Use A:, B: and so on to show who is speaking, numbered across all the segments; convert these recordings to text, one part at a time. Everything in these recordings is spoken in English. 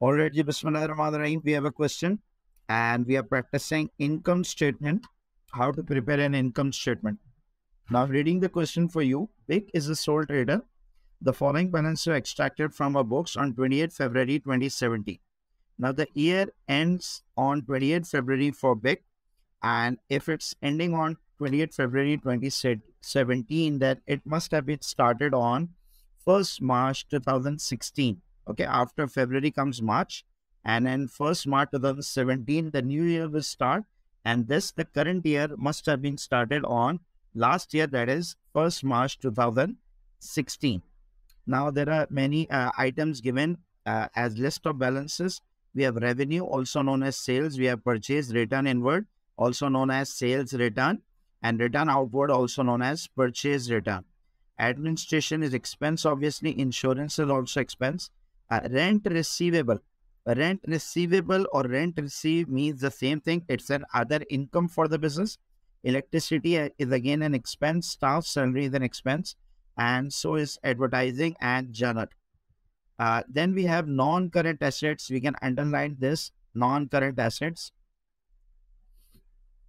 A: Already, Bismillah Rahman Rahim, we have a question and we are practicing income statement, how to prepare an income statement. Now, reading the question for you, Bik is a sole trader. The following balance are extracted from our books on 28 February 2017. Now, the year ends on 28 February for Bik, and if it's ending on 28 February 2017, then it must have been started on 1st March 2016 Okay, after February comes March, and then first March 2017, the new year will start. And this, the current year, must have been started on last year, that is 1st March 2016. Now, there are many uh, items given uh, as list of balances. We have revenue, also known as sales. We have purchase return inward, also known as sales return, and return outward, also known as purchase return. Administration is expense, obviously. Insurance is also expense rent receivable. Rent receivable or rent receive means the same thing. It's an other income for the business. Electricity uh, is again an expense. Staff salary is an expense. And so is advertising and journal. Uh, then we have non-current assets. We can underline this. Non-current assets.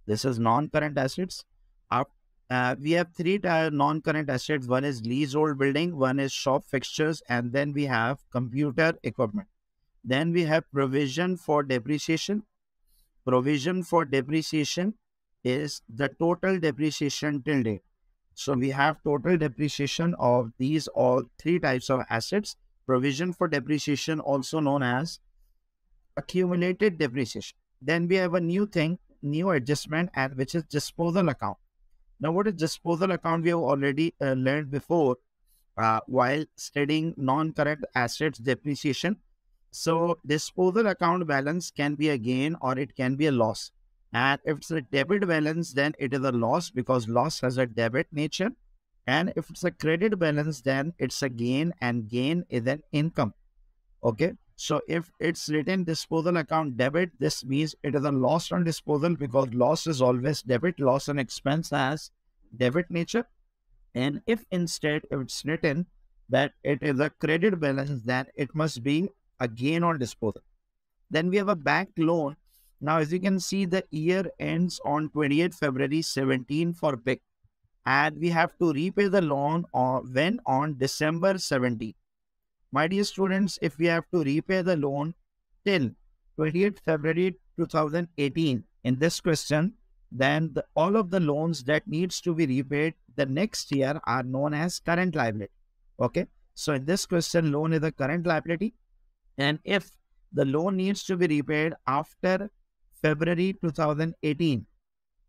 A: This is non-current assets uh, we have three non-current assets. One is leasehold building, one is shop fixtures, and then we have computer equipment. Then we have provision for depreciation. Provision for depreciation is the total depreciation till date. So we have total depreciation of these all three types of assets. Provision for depreciation, also known as accumulated depreciation. Then we have a new thing, new adjustment, and which is disposal account. Now, what is disposal account? We have already uh, learned before uh, while studying non-current assets depreciation. So, disposal account balance can be a gain or it can be a loss. And if it's a debit balance, then it is a loss because loss has a debit nature. And if it's a credit balance, then it's a gain and gain is an income. Okay. So if it's written disposal account debit, this means it is a loss on disposal because loss is always debit, loss and expense as debit nature. And if instead if it's written that it is a credit balance, then it must be a gain on disposal. Then we have a bank loan. Now, as you can see, the year ends on 28 February 17 for Bik. And we have to repay the loan on, when on December 17. My dear students, if we have to repay the loan till 28th February 2018 in this question, then the, all of the loans that needs to be repaid the next year are known as current liability. Okay. So in this question, loan is a current liability. And if the loan needs to be repaid after February 2018,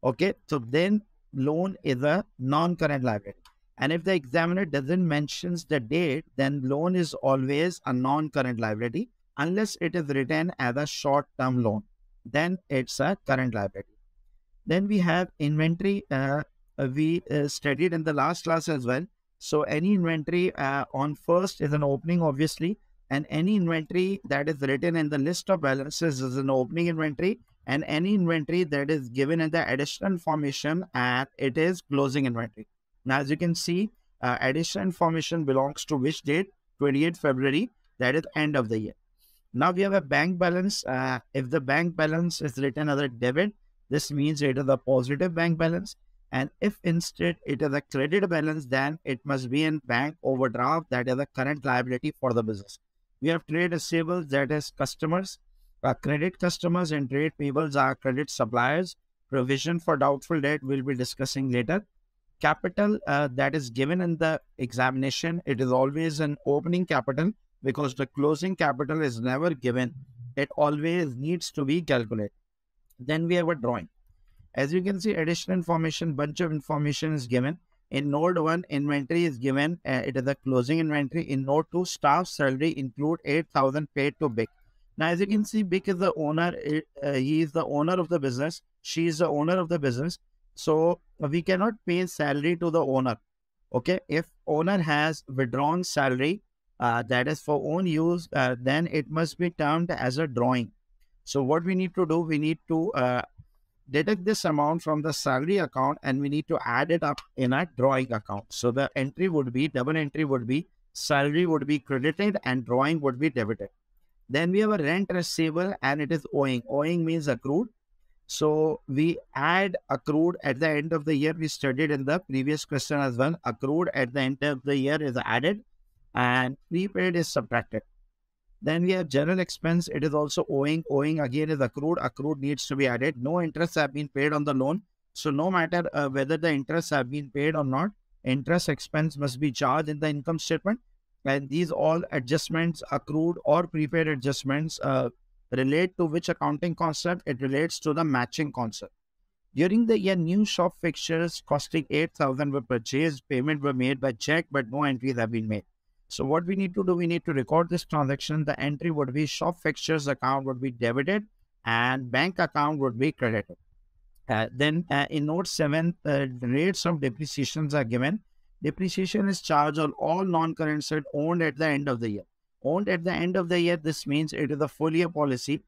A: okay, so then loan is a non-current liability. And if the examiner doesn't mentions the date, then loan is always a non-current liability unless it is written as a short-term loan. Then it's a current liability. Then we have inventory. Uh, uh, we uh, studied in the last class as well. So any inventory uh, on first is an opening, obviously, and any inventory that is written in the list of balances is an opening inventory, and any inventory that is given in the additional information and it is closing inventory. Now, as you can see, uh, additional information belongs to which date? 28 February, that is end of the year. Now we have a bank balance. Uh, if the bank balance is written as a debit, this means it is a positive bank balance. And if instead it is a credit balance, then it must be in bank overdraft, that is a current liability for the business. We have trade receivables, that is customers. Uh, credit customers and trade payables are credit suppliers. Provision for doubtful debt we'll be discussing later capital uh, that is given in the examination, it is always an opening capital because the closing capital is never given. It always needs to be calculated. Then we have a drawing. As you can see, additional information, bunch of information is given. In node 1, inventory is given. Uh, it is a closing inventory. In node 2, staff salary include 8,000 paid to Bik. Now, as you can see, Bik is the owner. Uh, he is the owner of the business. She is the owner of the business. So we cannot pay salary to the owner. Okay, if owner has withdrawn salary uh, that is for own use, uh, then it must be termed as a drawing. So what we need to do, we need to uh, deduct this amount from the salary account and we need to add it up in a drawing account. So the entry would be, double entry would be, salary would be credited and drawing would be debited. Then we have a rent receivable and it is owing. Owing means accrued. So we add accrued at the end of the year. We studied in the previous question as well. Accrued at the end of the year is added and prepaid is subtracted. Then we have general expense. It is also owing. Owing again is accrued. Accrued needs to be added. No interest have been paid on the loan. So no matter uh, whether the interest have been paid or not, interest expense must be charged in the income statement. And these all adjustments, accrued or prepaid adjustments, uh, relate to which accounting concept? It relates to the matching concept. During the year, new shop fixtures costing 8,000 were purchased. Payment were made by check, but no entries have been made. So what we need to do, we need to record this transaction. The entry would be shop fixtures account would be debited and bank account would be credited. Uh, then uh, in note 7, uh, rates of depreciations are given. Depreciation is charged on all non-current assets owned at the end of the year. Owned at the end of the year, this means it is a full year policy.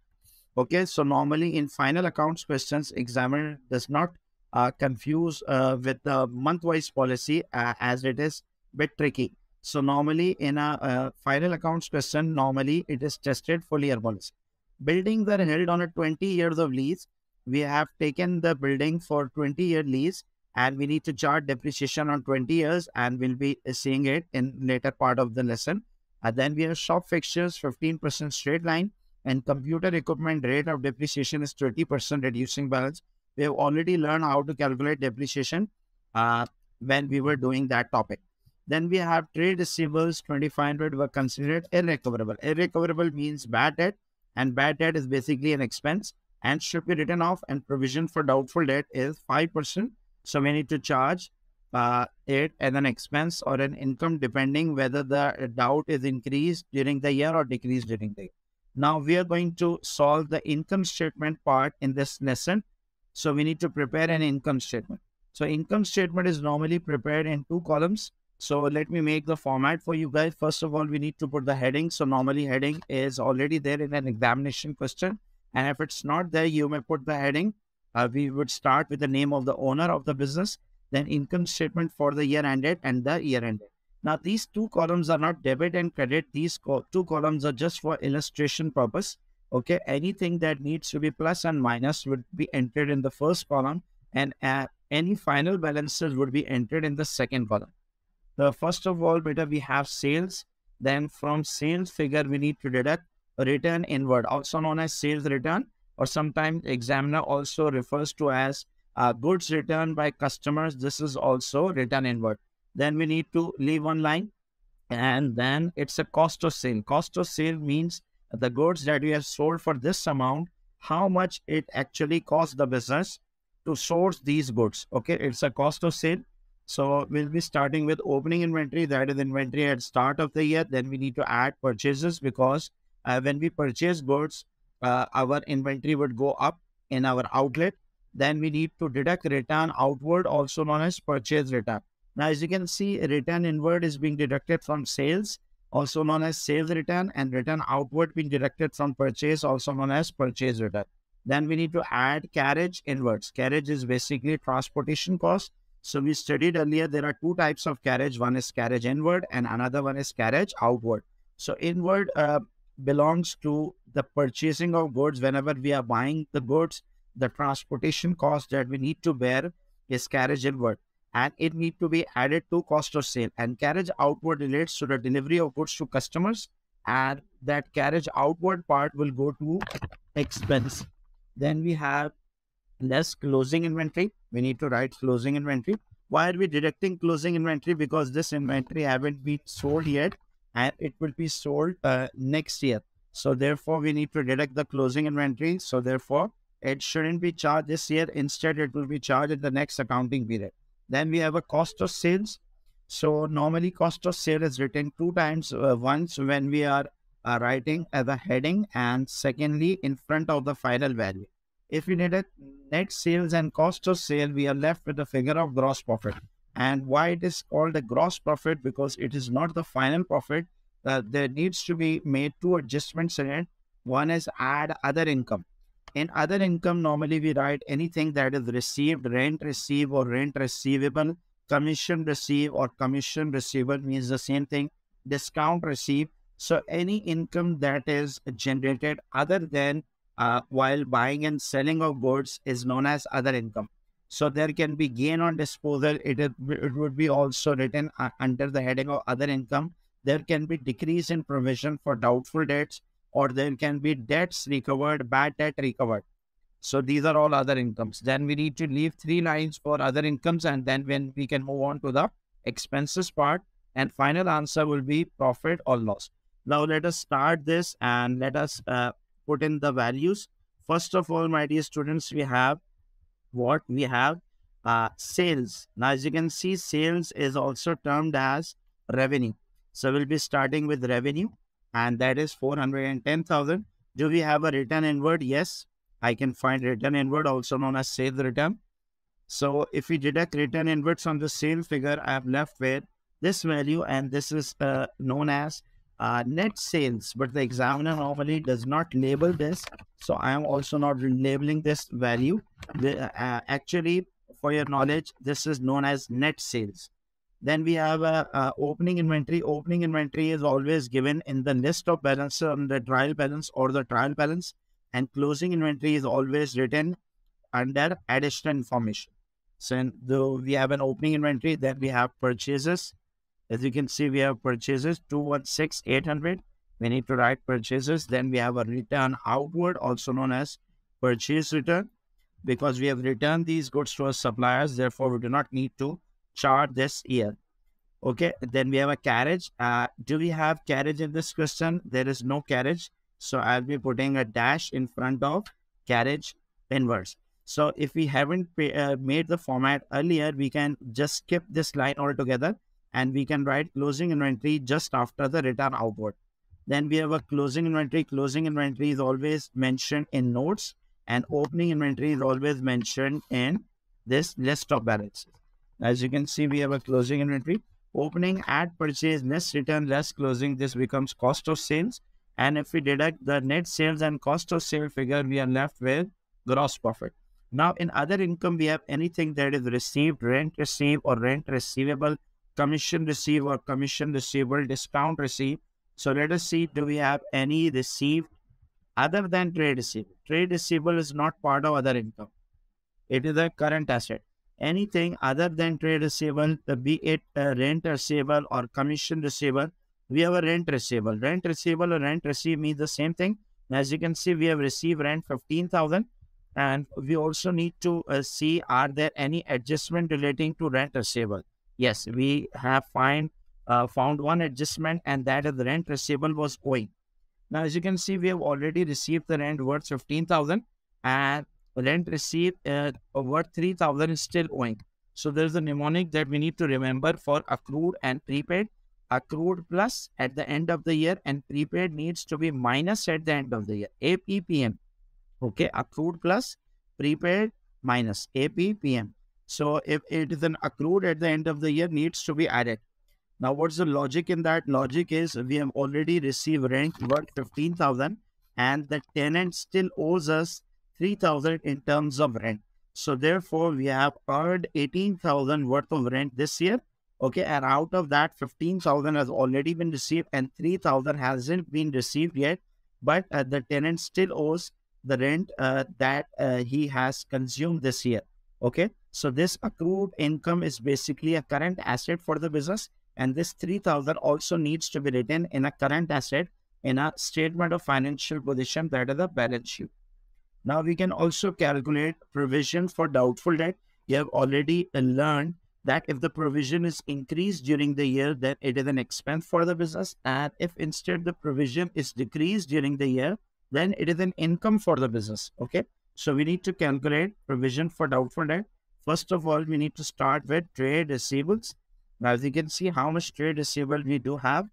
A: Okay, so normally in final accounts questions, examiner does not uh, confuse uh, with the month-wise policy uh, as it is bit tricky. So normally in a, a final accounts question, normally it is tested full year policy. Buildings are held on a 20 years of lease. We have taken the building for 20 year lease and we need to chart depreciation on 20 years and we'll be seeing it in later part of the lesson. And then we have shop fixtures, 15% straight line and computer equipment rate of depreciation is 30% reducing balance. We have already learned how to calculate depreciation uh, when we were doing that topic. Then we have trade receivables, 2500 were considered irrecoverable. Irrecoverable means bad debt, and bad debt is basically an expense and should be written off. And provision for doubtful debt is 5%. So we need to charge uh, it as an expense or an income, depending whether the doubt is increased during the year or decreased during the year. Now we are going to solve the income statement part in this lesson. So we need to prepare an income statement. So income statement is normally prepared in two columns. So let me make the format for you guys. First of all, we need to put the heading. So normally heading is already there in an examination question. And if it's not there, you may put the heading. Uh, we would start with the name of the owner of the business, then income statement for the year ended and the year ended. Now, these two columns are not debit and credit. These co two columns are just for illustration purpose. Okay, anything that needs to be plus and minus would be entered in the first column and uh, any final balances would be entered in the second column. The first of all, beta, we have sales. Then from sales figure, we need to deduct return inward, also known as sales return, or sometimes examiner also refers to as uh, goods returned by customers. This is also return inward. Then we need to leave one line, and then it's a cost of sale. Cost of sale means the goods that we have sold for this amount, how much it actually costs the business to source these goods. Okay, it's a cost of sale. So we'll be starting with opening inventory, that is inventory at start of the year. Then we need to add purchases because uh, when we purchase goods, uh, our inventory would go up in our outlet. Then we need to deduct return outward, also known as purchase return. Now, as you can see, return inward is being deducted from sales, also known as sales return, and return outward being deducted from purchase, also known as purchase return. Then we need to add carriage inwards. Carriage is basically transportation cost so we studied earlier, there are two types of carriage. One is carriage inward and another one is carriage outward. So inward uh, belongs to the purchasing of goods. Whenever we are buying the goods, the transportation cost that we need to bear is carriage inward. And it need to be added to cost of sale. And carriage outward relates to the delivery of goods to customers. And that carriage outward part will go to expense. Then we have less closing inventory. We need to write closing inventory. Why are we deducting closing inventory? Because this inventory haven't been sold yet and it will be sold uh, next year. So therefore, we need to deduct the closing inventory. So therefore, it shouldn't be charged this year. Instead, it will be charged in the next accounting period. Then we have a cost of sales. So normally cost of sale is written two times. Uh, once when we are uh, writing as a heading and secondly in front of the final value. If we need a net sales and cost of sale, we are left with the figure of gross profit. And why it is called a gross profit? Because it is not the final profit. Uh, there needs to be made two adjustments in it. One is add other income. In other income, normally we write anything that is received, rent received or rent receivable, commission received or commission receivable means the same thing, discount received. So any income that is generated other than uh, while buying and selling of goods is known as other income. So there can be gain on disposal. It, is, it would be also written uh, under the heading of other income. There can be decrease in provision for doubtful debts, or there can be debts recovered, bad debt recovered. So these are all other incomes. Then we need to leave three lines for other incomes, and then when we can move on to the expenses part. And final answer will be profit or loss. Now let us start this and let us uh, put in the values. First of all, my dear students, we have what we have uh, sales. Now, as you can see, sales is also termed as revenue. So we'll be starting with revenue, and that is 410,000. Do we have a return inward? Yes, I can find return inward, also known as sales return. So if we deduct return inwards from the sale figure, I have left with this value, and this is uh, known as uh, net sales, but the examiner normally does not label this. So I am also not labeling this value. The, uh, actually, for your knowledge, this is known as net sales. Then we have a, a, opening inventory. Opening inventory is always given in the list of balance on the trial balance or the trial balance, and closing inventory is always written under additional information. So, though we have an opening inventory, then we have purchases, as you can see, we have purchases 216,800. We need to write purchases. Then we have a return outward, also known as purchase return, because we have returned these goods to our suppliers. Therefore, we do not need to charge this year. Okay. Then we have a carriage. Uh, do we have carriage in this question? There is no carriage. So I'll be putting a dash in front of carriage inwards. So if we haven't uh, made the format earlier, we can just skip this line altogether and we can write closing inventory just after the return outward. Then we have a closing inventory. Closing inventory is always mentioned in notes and opening inventory is always mentioned in this list of balances. As you can see, we have a closing inventory. Opening at purchase, less return, less closing. This becomes cost of sales. And if we deduct the net sales and cost of sale figure, we are left with gross profit. Now, in other income, we have anything that is received, rent received, or rent receivable commission receive or commission receivable, discount receive. So let us see, do we have any received other than trade receivable? Trade receivable is not part of other income. It is a current asset. Anything other than trade receivable, be it rent receivable or commission receivable, we have a rent receivable. Rent receivable or rent receive means the same thing. As you can see, we have received rent 15,000 and we also need to uh, see are there any adjustment relating to rent receivable yes, we have find, uh, found one adjustment and that is the rent receivable was owing. Now, as you can see, we have already received the rent worth 15,000 and rent received uh, worth 3,000 is still owing. So there's a mnemonic that we need to remember for accrued and prepaid. Accrued plus at the end of the year and prepaid needs to be minus at the end of the year. APPM. Okay, accrued plus prepaid minus APPM. So if it is an accrued at the end of the year, needs to be added. Now, what's the logic in that? Logic is we have already received rent worth 15,000 and the tenant still owes us 3,000 in terms of rent. So therefore, we have earned 18,000 worth of rent this year. Okay. And out of that, 15,000 has already been received and 3,000 hasn't been received yet. But uh, the tenant still owes the rent uh, that uh, he has consumed this year. Okay. So this accrued income is basically a current asset for the business. And this 3000 also needs to be written in a current asset in a statement of financial position that is a balance sheet. Now we can also calculate provision for doubtful debt. You have already uh, learned that if the provision is increased during the year, then it is an expense for the business. And if instead the provision is decreased during the year, then it is an income for the business. Okay. So we need to calculate provision for doubtful debt. First of all, we need to start with trade receivables. Now, as you can see how much trade receivable we do have.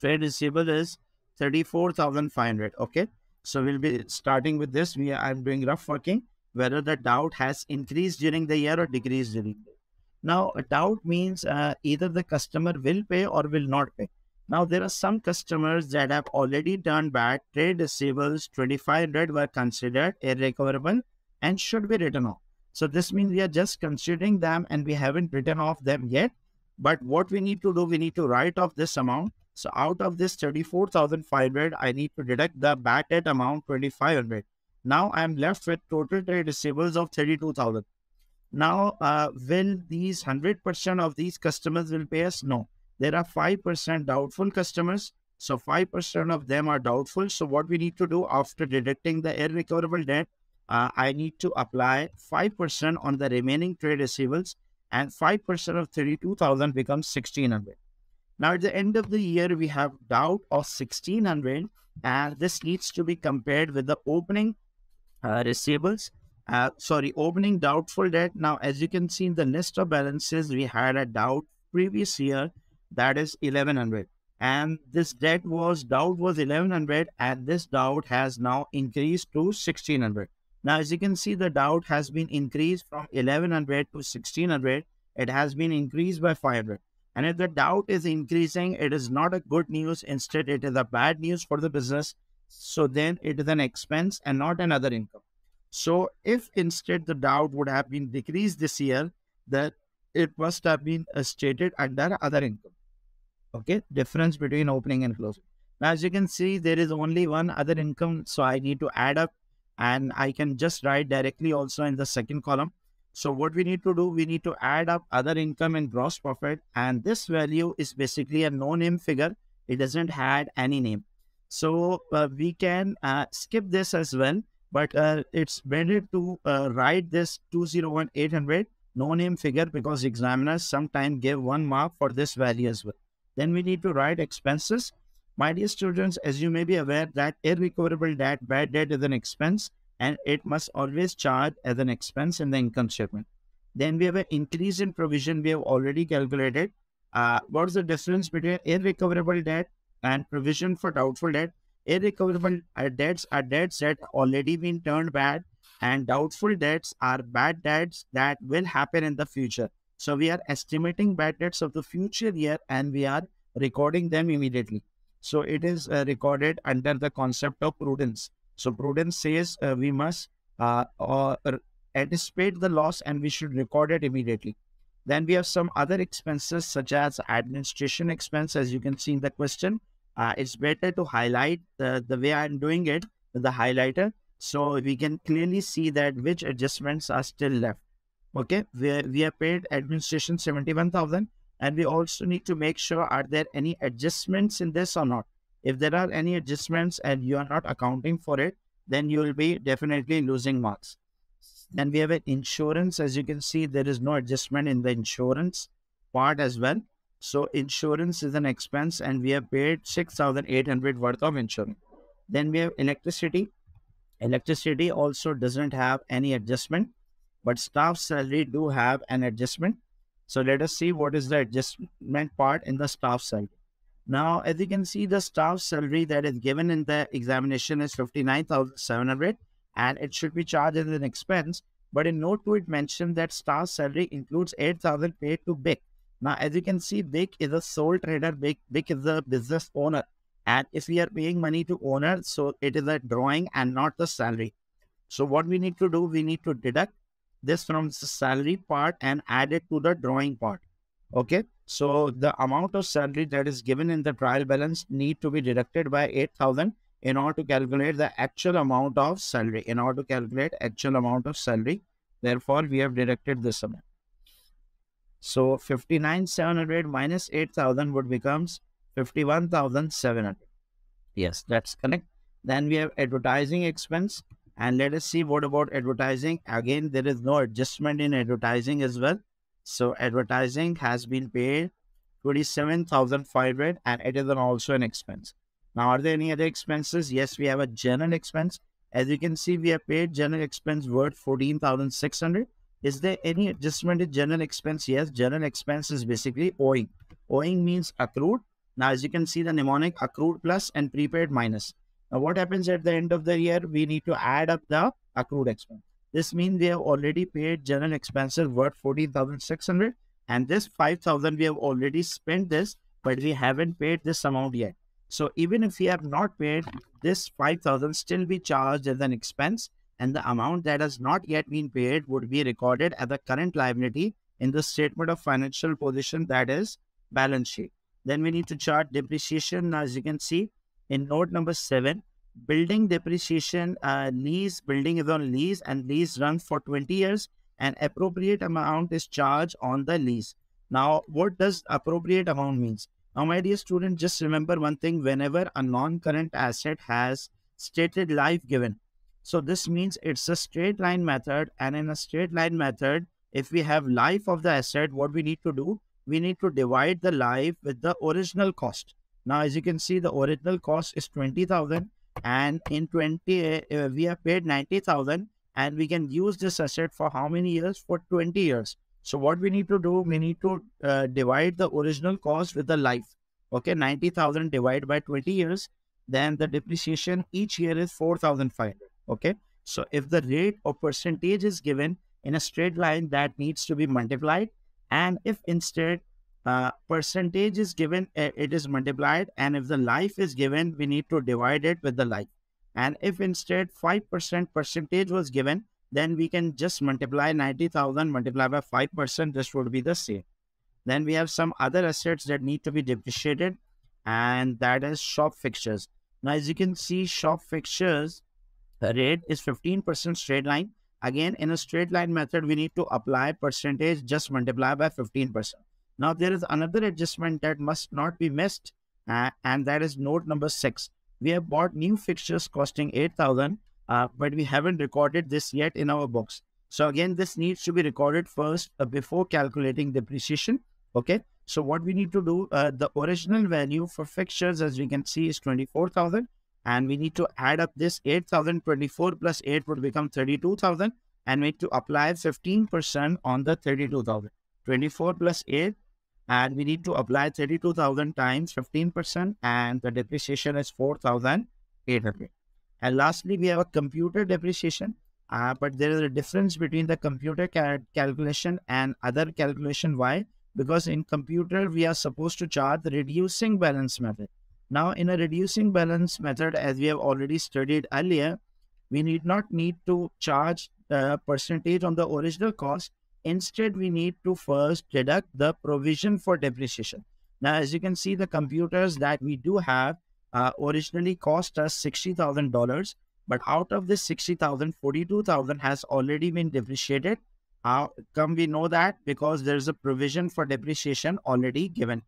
A: Trade receivable is 34,500. Okay. So we'll be starting with this. We are, I'm doing rough working whether the doubt has increased during the year or decreased during the year. Now, a doubt means uh, either the customer will pay or will not pay. Now, there are some customers that have already done bad. Trade receivables 2500 were considered irrecoverable and should be written off. So this means we are just considering them and we haven't written off them yet. But what we need to do, we need to write off this amount So out of this 34,500, I need to deduct the bad debt amount 2,500. Now I'm left with total trade receivables of 32,000. Now, uh, will these 100% of these customers will pay us? No. There are 5% doubtful customers. So 5% of them are doubtful. So what we need to do after deducting the irrecoverable debt, uh, I need to apply 5% on the remaining trade receivables and 5% of 32,000 becomes 1600. Now, at the end of the year, we have doubt of 1600 and this needs to be compared with the opening uh, receivables. Uh, sorry, opening doubtful debt. Now, as you can see in the list of balances, we had a doubt previous year that is 1100 and this debt was doubt was 1100 and this doubt has now increased to 1600 now as you can see the doubt has been increased from 1100 to 1600 it has been increased by 500 and if the doubt is increasing it is not a good news instead it is a bad news for the business so then it is an expense and not another income so if instead the doubt would have been decreased this year, that it must have been uh, stated under other income. Okay, difference between opening and closing. Now, as you can see, there is only one other income. So I need to add up and I can just write directly also in the second column. So what we need to do, we need to add up other income and gross profit. And this value is basically a no-name figure. It doesn't have any name. So uh, we can uh, skip this as well but uh, it's better to uh, write this 201800 no name figure because examiners sometimes give one mark for this value as well. Then we need to write expenses. My dear students, as you may be aware that irrecoverable debt, bad debt is an expense and it must always charge as an expense in the income statement. Then we have an increase in provision we have already calculated. Uh, what is the difference between irrecoverable debt and provision for doubtful debt? Irrecoverable debts are debts that already been turned bad, and doubtful debts are bad debts that will happen in the future. So we are estimating bad debts of the future year and we are recording them immediately. So it is uh, recorded under the concept of prudence. So prudence says uh, we must uh, anticipate the loss and we should record it immediately. Then we have some other expenses such as administration expense, as you can see in the question uh, it's better to highlight the, the way I'm doing it with the highlighter so we can clearly see that which adjustments are still left. Okay, we, we have paid administration 71,000 and we also need to make sure are there any adjustments in this or not. If there are any adjustments and you are not accounting for it, then you will be definitely losing marks. Then we have an insurance. As you can see, there is no adjustment in the insurance part as well. So insurance is an expense and we have paid 6,800 worth of insurance. Then we have electricity. Electricity also doesn't have any adjustment, but staff salary do have an adjustment. So let us see what is the adjustment part in the staff salary. Now, as you can see, the staff salary that is given in the examination is 59,700 and it should be charged as an expense. But in note 2, it mentioned that staff salary includes 8,000 paid to Bik now, as you can see, Bik is a sole trader. Bik, Bik is the business owner. And if we are paying money to owner, so it is a drawing and not the salary. So what we need to do, we need to deduct this from the salary part and add it to the drawing part. Okay. So the amount of salary that is given in the trial balance need to be deducted by 8,000 in order to calculate the actual amount of salary. In order to calculate actual amount of salary, therefore we have deducted this amount. So 59,700 minus 8,000 would becomes 51,700. Yes, that's correct. Then we have advertising expense. And let us see what about advertising. Again, there is no adjustment in advertising as well. So advertising has been paid 27,500 and it is also an expense. Now, are there any other expenses? Yes, we have a general expense. As you can see, we have paid general expense worth 14,600 is there any adjustment in general expense? Yes, general expense is basically owing. Owing means accrued. Now, as you can see, the mnemonic accrued plus and prepaid minus. Now, what happens at the end of the year? We need to add up the accrued expense. This means we have already paid general expenses worth 14,600 and this 5,000 we have already spent this, but we haven't paid this amount yet. So even if we have not paid this 5,000 still be charged as an expense and the amount that has not yet been paid would be recorded as a current liability in the statement of financial position that is balance sheet. Then we need to chart depreciation. As you can see in note number seven, building depreciation, uh, lease, building is on lease and lease runs for 20 years and appropriate amount is charged on the lease. Now, what does appropriate amount means? Now, my dear student, just remember one thing, whenever a non-current asset has stated life given. So this means it's a straight line method and in a straight line method, if we have life of the asset, what we need to do? We need to divide the life with the original cost. Now, as you can see, the original cost is 20,000 and in 20, uh, we have paid 90,000 and we can use this asset for how many years? For 20 years. So what we need to do, we need to uh, divide the original cost with the life. Okay, 90,000 divided by 20 years, then the depreciation each year is 4,500. Okay, so if the rate or percentage is given in a straight line, that needs to be multiplied. And if instead uh, percentage is given, uh, it is multiplied. And if the life is given, we need to divide it with the life. And if instead 5% percentage was given, then we can just multiply 90,000 multiply by 5%. This would be the same. Then we have some other assets that need to be depreciated and that is shop fixtures. Now, as you can see, shop fixtures rate is 15% straight line. Again, in a straight line method, we need to apply percentage, just multiply by 15%. Now, there is another adjustment that must not be missed, uh, and that is note number six. We have bought new fixtures costing 8,000 uh, but we haven't recorded this yet in our books. So again, this needs to be recorded first uh, before calculating depreciation. Okay. So what we need to do, uh, the original value for fixtures, as we can see, is 24,000. And we need to add up this 8,024 plus 8 would become 32,000. And we need to apply 15% on the 32,000. 24 plus 8. And we need to apply 32,000 times 15%. And the depreciation is 4,800. And lastly, we have a computer depreciation. Uh, but there is a difference between the computer cal calculation and other calculation. Why? Because in computer, we are supposed to charge the reducing balance method. Now, in a reducing balance method, as we have already studied earlier, we need not need to charge the percentage on the original cost. Instead, we need to first deduct the provision for depreciation. Now, as you can see, the computers that we do have, uh, originally cost us $60,000, but out of this 60,000, 42,000 has already been depreciated. How come we know that? Because there's a provision for depreciation already given.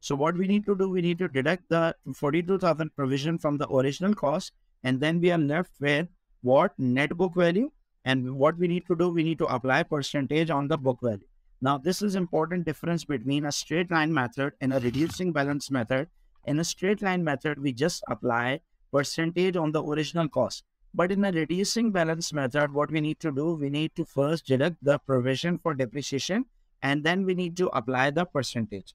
A: So what we need to do, we need to deduct the 42,000 provision from the original cost, and then we are left with what net book value. And what we need to do, we need to apply percentage on the book value. Now, this is important difference between a straight line method and a reducing balance method in a straight line method, we just apply percentage on the original cost. But in a reducing balance method, what we need to do, we need to first deduct the provision for depreciation and then we need to apply the percentage.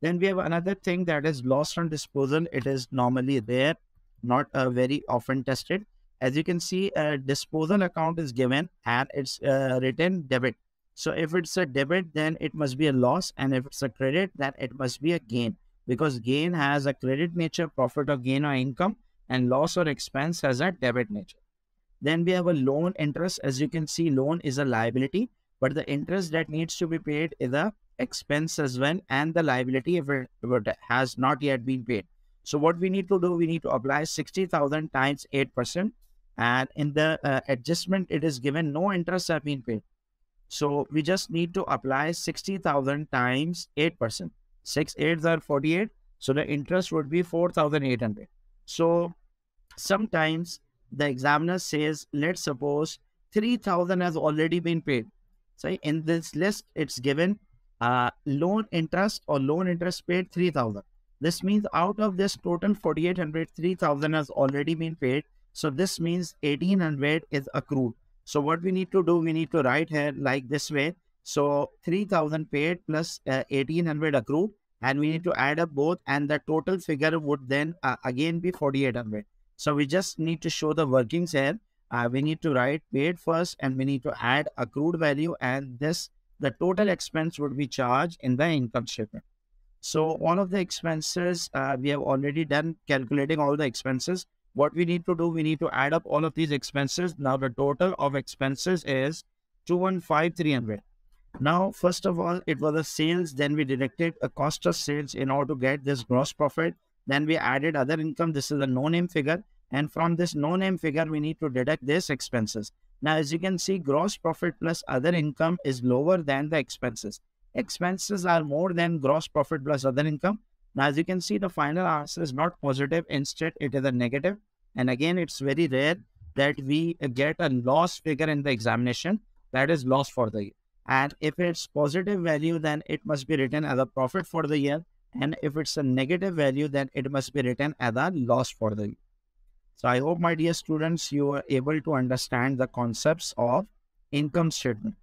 A: Then we have another thing that is loss on disposal. It is normally there, not uh, very often tested. As you can see, a disposal account is given and it's uh, written debit. So if it's a debit, then it must be a loss. And if it's a credit, then it must be a gain because gain has a credit nature, profit or gain or income, and loss or expense has a debit nature. Then we have a loan interest. As you can see, loan is a liability, but the interest that needs to be paid is a expense as well, and the liability if it, if it has not yet been paid. So what we need to do, we need to apply 60,000 times 8%. And in the uh, adjustment, it is given no interest have been paid. So we just need to apply 60,000 times 8%. 6 8s are 48. So the interest would be 4,800. So sometimes the examiner says, let's suppose 3,000 has already been paid. So in this list, it's given uh, loan interest or loan interest paid 3,000. This means out of this total 4,800, 3,000 has already been paid. So this means 1,800 is accrued. So what we need to do, we need to write here like this way. So 3000 paid plus uh, 1800 accrued and we need to add up both and the total figure would then uh, again be 4800. So we just need to show the workings here. Uh, we need to write paid first and we need to add accrued value and this the total expense would be charged in the income statement. So one of the expenses uh, we have already done calculating all the expenses. What we need to do, we need to add up all of these expenses. Now the total of expenses is 215,300. Now, first of all, it was a sales. Then we deducted a cost of sales in order to get this gross profit. Then we added other income. This is a no-name figure. And from this no-name figure, we need to deduct this expenses. Now, as you can see, gross profit plus other income is lower than the expenses. Expenses are more than gross profit plus other income. Now, as you can see, the final answer is not positive. Instead, it is a negative. And again, it's very rare that we get a loss figure in the examination. That is loss for the year. And if it's positive value, then it must be written as a profit for the year. And if it's a negative value, then it must be written as a loss for the year. So I hope, my dear students, you are able to understand the concepts of income statement.